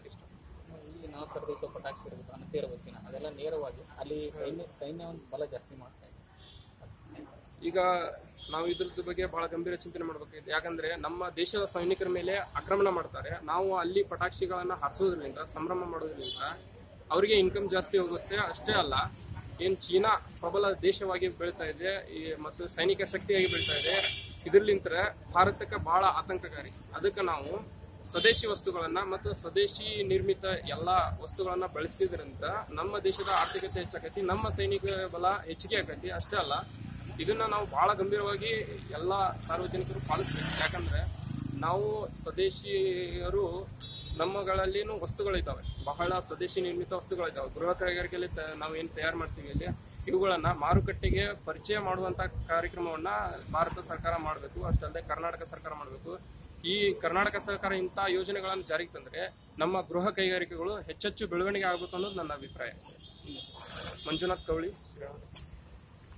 ಹೇಳಕ್ ಇಷ್ಟ ಈಗ ನಾವು ಖರೀದಿಸೋ ಪಟಾಕ್ಷಿ ಇರ್ಬೋದು ಅಂತ ಅದೆಲ್ಲ ನೇರವಾಗಿ ಅಲ್ಲಿ ಸೈನ್ಯ ಸೈನ್ಯ ಬಲ ಜಾಸ್ತಿ ಮಾಡ್ತಾ ಇದೆ ಈಗ ನಾವು ಇದ್ರದ್ದು ಬಗ್ಗೆ ಬಹಳ ಗಂಭೀರ ಚಿಂತನೆ ಮಾಡಬೇಕು ಯಾಕಂದ್ರೆ ನಮ್ಮ ದೇಶದ ಸೈನಿಕರ ಮೇಲೆ ಆಕ್ರಮಣ ಮಾಡ್ತಾರೆ. ನಾವು ಅಲ್ಲಿ ಪಟಾಕ್ಷಿಗಳನ್ನ ಹಾರಿಸೋದ್ರಿಂದ, ಸಂಭ್ರಮ ಮಾಡೋದ್ರಿಂದ ಅವರಿಗೆ ಇನ್ಕಮ್ ಜಾಸ್ತಿ ಹೋಗುತ್ತೆ. ಅಷ್ಟೇ ಅಲ್ಲ, ಏನ್ ಚೀನಾ ಪ್ರಬಲ ದೇಶವಾಗಿ ಬೆಳೀತಾ ಇದೆ, ಈ ಮತ್ತು ಸೈನಿಕ ಶಕ್ತಿಯಾಗಿ ಬೆಳೀತಾ ಇದೆ ಇದ್ರಲಿಂತ ಭಾರತಕ್ಕೆ ಬಹಳ ಆತಂಕಕಾರಿ. ಅದಕ್ಕೆ ನಾವು ಸ್ವದೇಶಿ ವಸ್ತುಗಳನ್ನ ಮತ್ತು ಸ್ವದೇಶಿ ನಿರ್ಮಿತ ಎಲ್ಲಾ ವಸ್ತುಗಳನ್ನ ಬಳಸಿದ್ರಿಂದ ನಮ್ಮ ದೇಶದ ಆರ್ಥಿಕತೆ ಹೆಚ್ಚಾಕತಿ, ನಮ್ಮ ಸೈನಿಕ ಬಲ ಹೆಚ್ಚಿಗೆ ಆಕತಿ. ಅಷ್ಟೇ ಅಲ್ಲ, ಇದನ್ನ ನಾವು ಬಹಳ ಗಂಭೀರವಾಗಿ ಎಲ್ಲಾ ಸಾರ್ವಜನಿಕರು ಪಾಲಿಸ್ಬೇಕು. ಯಾಕಂದ್ರೆ ನಾವು ಸ್ವದೇಶಿಯರು ನಮ್ಮಗಳಲ್ಲಿನೂ ವಸ್ತುಗಳಿದ್ದಾವೆ ಬಹಳ ಸ್ವದೇಶಿ ನಿರ್ಮಿತ ವಸ್ತುಗಳಿದ್ದಾವೆ ಗೃಹ ಕೈಗಾರಿಕೆಯಲ್ಲಿ ನಾವು ಏನ್ ತಯಾರು ಮಾಡ್ತೀವಿ ಇಲ್ಲಿ, ಇವುಗಳನ್ನ ಮಾರುಕಟ್ಟೆಗೆ ಪರಿಚಯ ಮಾಡುವಂತ ಕಾರ್ಯಕ್ರಮವನ್ನ ಭಾರತ ಸರ್ಕಾರ ಮಾಡಬೇಕು. ಅಷ್ಟಲ್ಲದೆ ಕರ್ನಾಟಕ ಸರ್ಕಾರ ಮಾಡಬೇಕು. ಈ ಕರ್ನಾಟಕ ಸರ್ಕಾರ ಇಂಥ ಯೋಜನೆಗಳನ್ನು ಜಾರಿಗೆ ತಂದ್ರೆ ನಮ್ಮ ಗೃಹ ಕೈಗಾರಿಕೆಗಳು ಹೆಚ್ಚೆಚ್ಚು ಬೆಳವಣಿಗೆ ಆಗಬೇಕು ಅನ್ನೋದು ನನ್ನ ಅಭಿಪ್ರಾಯ. ಮಂಜುನಾಥ್ ಕವಳಿ.